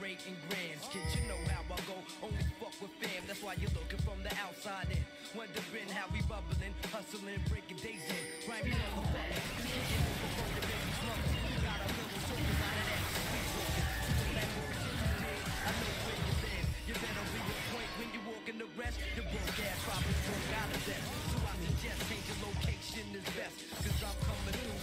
in grands. Kid, you know how I go. Only fuck with fam. That's why you're looking from the outside in. Wondering how we bubbling, hustling, breaking days in. Over for the baby's. Got a out of that. I know where you. You better be a point when you walk in the rest. Your broke ass probably broke out of that. So I suggest change your location is best. Cause I'm coming through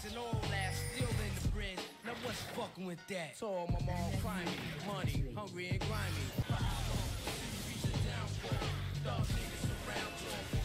Box and all that, still in the bridge. Now what's fucking with that? So all my mom crimey, money, hungry and grimy. Reach a downfall, dog niggas around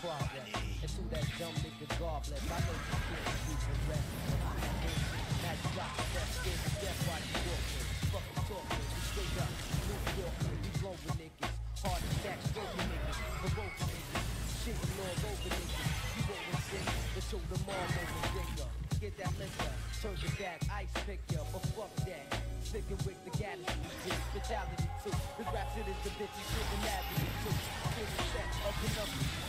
progress into that dumb nigga goblet. I know you can't keep the rest. That drop that scared to death while you walking. Fucking talking, we straight up, New Yorker, we blowing niggas. Hard attack, stroking niggas, provoking niggas. Shitting all over niggas. You rolling show them all over finger. Get that liquor, turn your back, ice pick ya, but fuck that. Tricking with the Fatality too. The the too.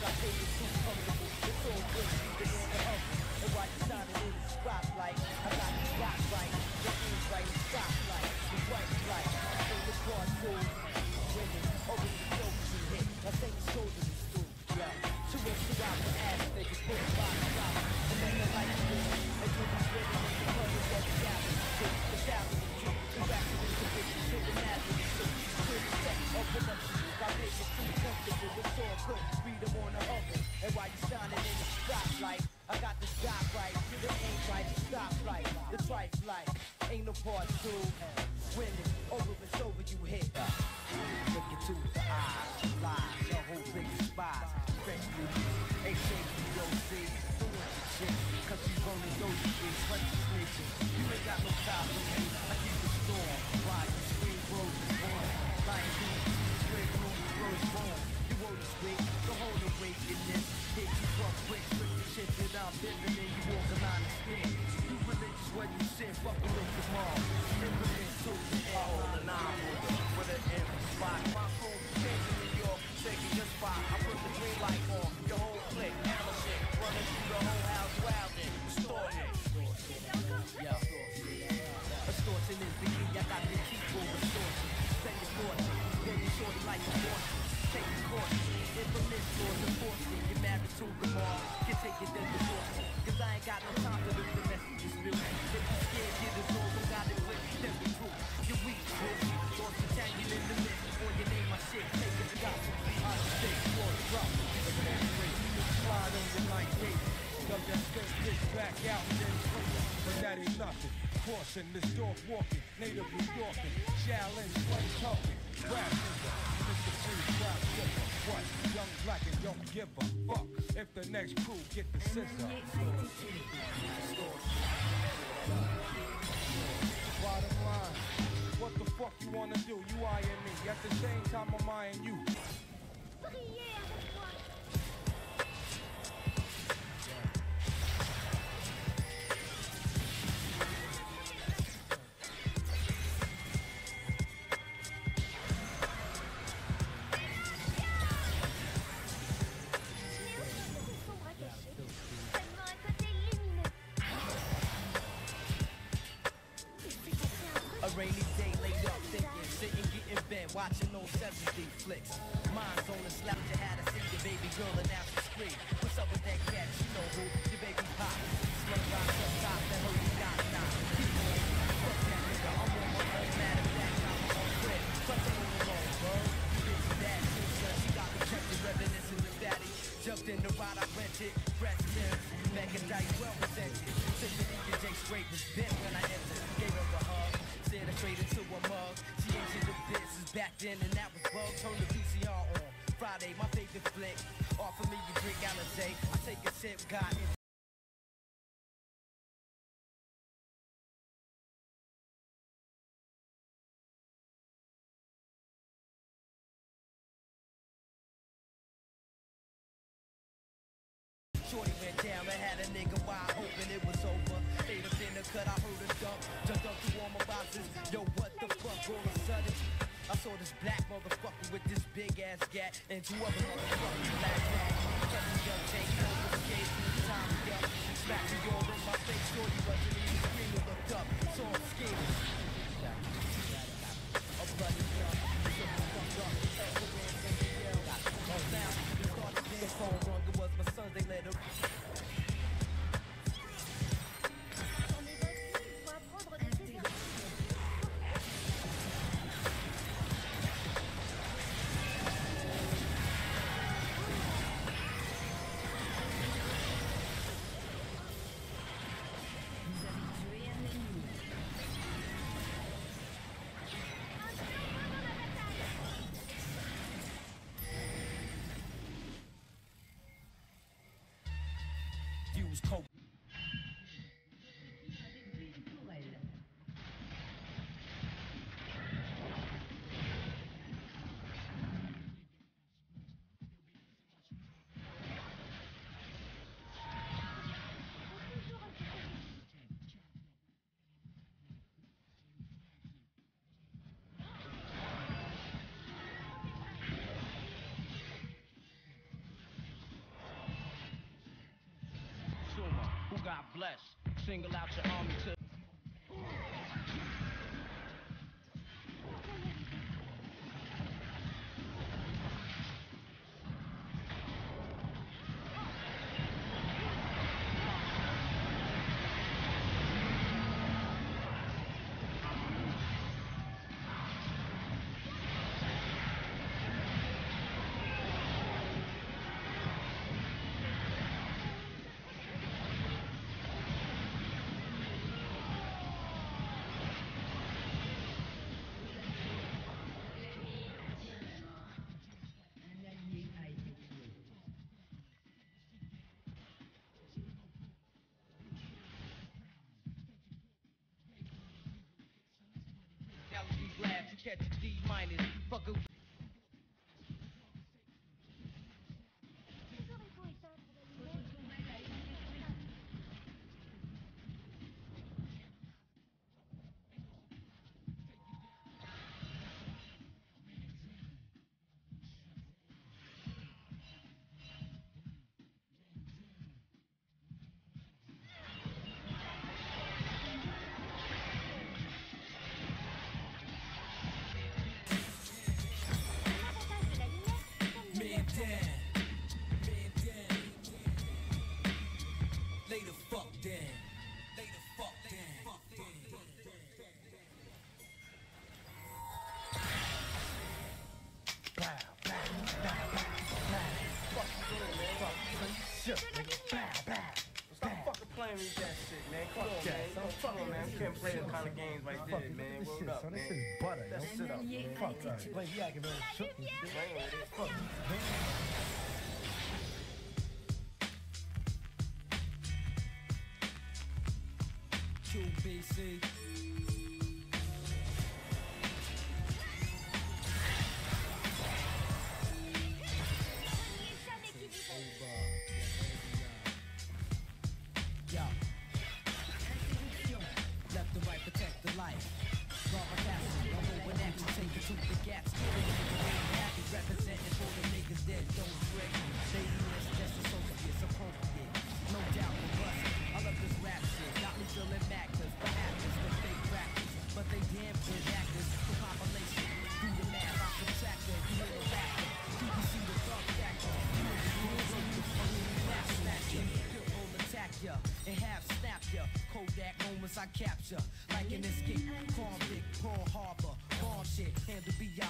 I pay it too comfortable. It's all good on the hustle. And while you shining in the spotlight? I got the rock right The right The spotlight. The white light. I say the car too Women. Over the jokes you hit. I say the shoulders is through Yeah Two inches out the ass Niggas put a box out. And make a life good And you be driven The colors of the gallery The gallery Extortion is the. I got the key for extortion. Spend your fortune. Then you shorty like a fortune. Take your course. Stores and fortune. You're married to the mall. Get taken then divorce. Cause I ain't got no time for the domestic dispute. If you scared, get it over. Got it with you, then we proof. You're weak, bitch. Lost the tangle in the mist. On your name, my shit. Take it, some. I for the drop. Slide on your date. Dug that straight dick back out then it. But that ain't nothing. Crossing this dog walking, native New Yorkin, Shaolin talking, rap. What? Young black and don't give a fuck if the next crew get the scissor. Bottom line, what the fuck you wanna do? You eyeing me at the same time I'm eyeing you. Priez watching those 70 flicks. Mind's on the slap, you had to see your baby girl and now she's free. Then, and that was bug. Turn the VCR on. Friday, my favorite flick. Offer me a drink Alizé. I take a sip, got it. Shorty went down and had a nigga wide open, it was over. Stayed up in cut, I heard a dump. Jumped up through all my boxes. Yo, this black motherfucker with this big ass gat and two other motherfuckers black. Use coke. Single out your army to reality blast. Catch a D minus. Fuck who's Stop fucking playing with that shit, man. Come on, man. Don't fuck on, man. We can't play them kind of games like this, man. Word up, son. This man. is butter, That shit up, man. Fuck that. Like, you acting real shook and shit. Playing with it. QBC. Capture. Like in this convict, Pearl Harbor, bomb shit, handle BI